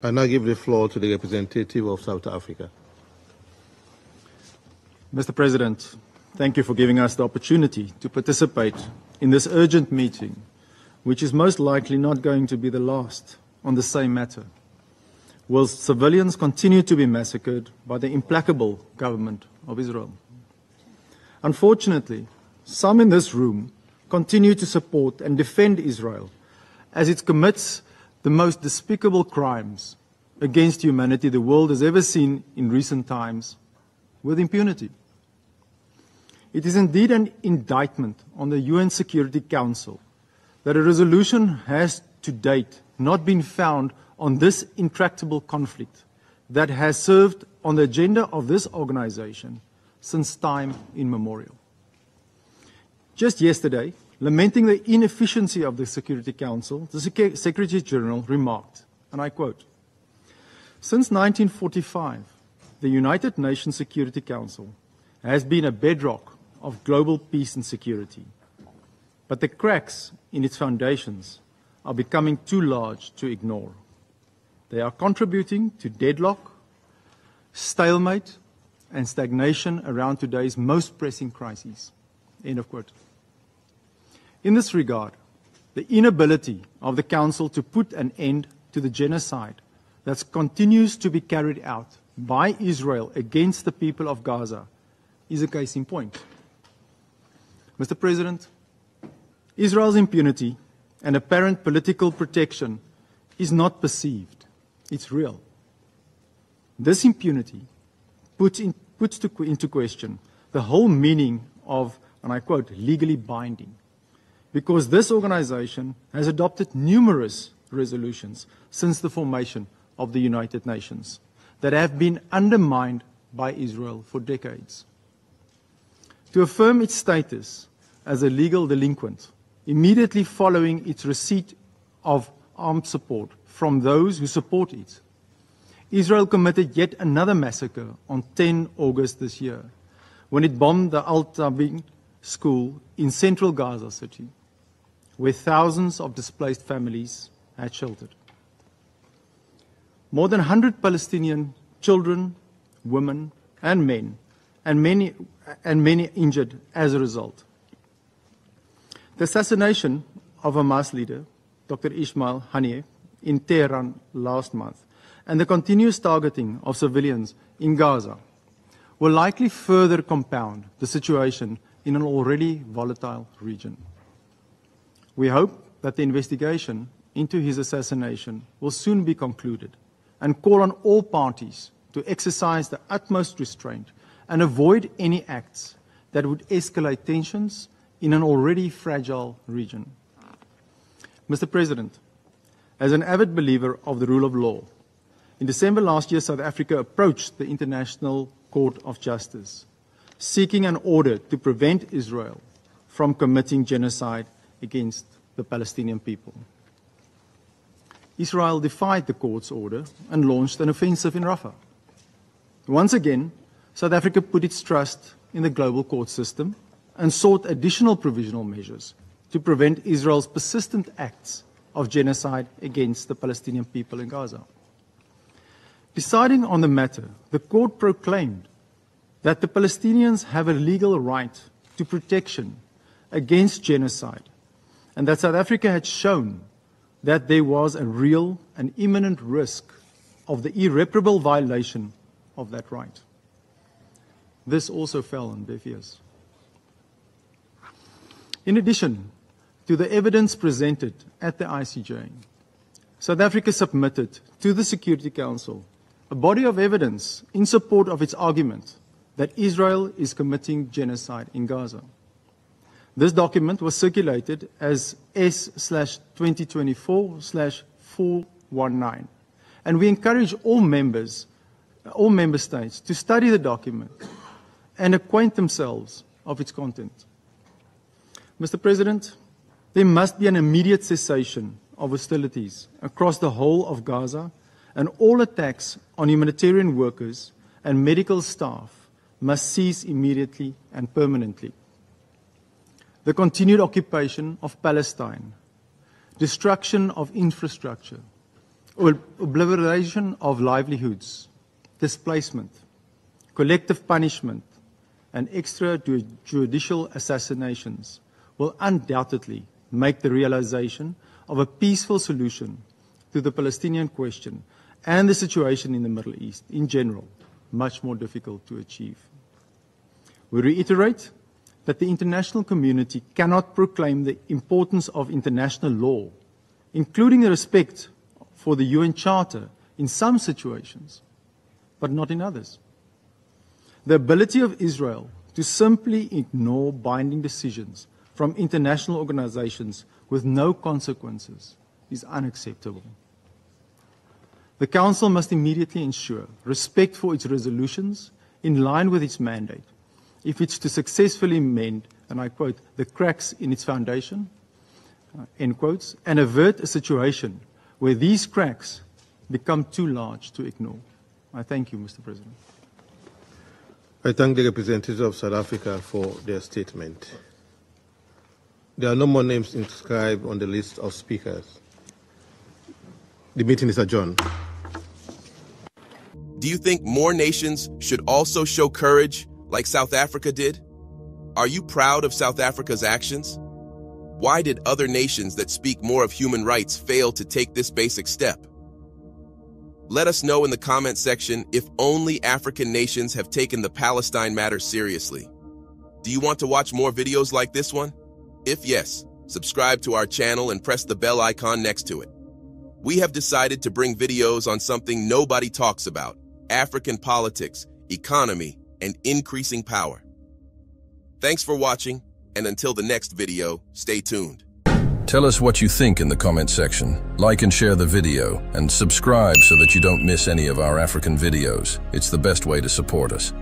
I now give the floor to the representative of South Africa. Mr. President, thank you for giving us the opportunity to participate in this urgent meeting, which is most likely not going to be the last on the same matter, whilst civilians continue to be massacred by the implacable government of Israel. Unfortunately, some in this room continue to support and defend Israel as it commits the most despicable crimes against humanity the world has ever seen in recent times with impunity. It is indeed an indictment on the UN Security Council that a resolution has to date not been found on this intractable conflict that has served on the agenda of this organization since time immemorial. Just yesterday, lamenting the inefficiency of the Security Council, the Secretary General remarked, and I quote, Since 1945, the United Nations Security Council has been a bedrock of global peace and security. But the cracks in its foundations are becoming too large to ignore. They are contributing to deadlock, stalemate, and stagnation around today's most pressing crises. End of quote. In this regard, the inability of the Council to put an end to the genocide that continues to be carried out by Israel against the people of Gaza is a case in point. Mr. President, Israel's impunity and apparent political protection is not perceived, it's real. This impunity puts, in, puts to, into question the whole meaning of, and I quote, legally binding because this organization has adopted numerous resolutions since the formation of the United Nations that have been undermined by Israel for decades. To affirm its status as a legal delinquent immediately following its receipt of armed support from those who support it, Israel committed yet another massacre on 10 August this year when it bombed the Al Tabin school in central Gaza City where thousands of displaced families had sheltered. More than 100 Palestinian children, women, and men, and many, and many injured as a result. The assassination of a Hamas leader, Dr. Ismail Haniyeh, in Tehran last month, and the continuous targeting of civilians in Gaza will likely further compound the situation in an already volatile region. We hope that the investigation into his assassination will soon be concluded and call on all parties to exercise the utmost restraint and avoid any acts that would escalate tensions in an already fragile region. Mr. President, as an avid believer of the rule of law, in December last year, South Africa approached the International Court of Justice, seeking an order to prevent Israel from committing genocide against the Palestinian people. Israel defied the court's order and launched an offensive in Rafah. Once again, South Africa put its trust in the global court system and sought additional provisional measures to prevent Israel's persistent acts of genocide against the Palestinian people in Gaza. Deciding on the matter, the court proclaimed that the Palestinians have a legal right to protection against genocide and that South Africa had shown that there was a real and imminent risk of the irreparable violation of that right. This also fell on deaf ears. In addition to the evidence presented at the ICJ, South Africa submitted to the Security Council a body of evidence in support of its argument that Israel is committing genocide in Gaza. This document was circulated as S/2024/419, and we encourage all members, all member states, to study the document and acquaint themselves of its content. Mr. President, there must be an immediate cessation of hostilities across the whole of Gaza, and all attacks on humanitarian workers and medical staff must cease immediately and permanently the continued occupation of Palestine, destruction of infrastructure, obliteration of livelihoods, displacement, collective punishment, and extrajudicial assassinations will undoubtedly make the realization of a peaceful solution to the Palestinian question and the situation in the Middle East in general much more difficult to achieve. We reiterate that the international community cannot proclaim the importance of international law, including the respect for the UN Charter in some situations, but not in others. The ability of Israel to simply ignore binding decisions from international organizations with no consequences is unacceptable. The Council must immediately ensure respect for its resolutions in line with its mandate if it's to successfully mend, and I quote, the cracks in its foundation, uh, end quotes, and avert a situation where these cracks become too large to ignore. I thank you, Mr. President. I thank the representatives of South Africa for their statement. There are no more names inscribed on the list of speakers. The meeting is adjourned. Do you think more nations should also show courage like South Africa did? Are you proud of South Africa's actions? Why did other nations that speak more of human rights fail to take this basic step? Let us know in the comment section if only African nations have taken the Palestine matter seriously. Do you want to watch more videos like this one? If yes, subscribe to our channel and press the bell icon next to it. We have decided to bring videos on something nobody talks about, African politics, economy, and increasing power. Thanks for watching, and until the next video, stay tuned. Tell us what you think in the comment section. Like and share the video, and subscribe so that you don't miss any of our African videos. It's the best way to support us.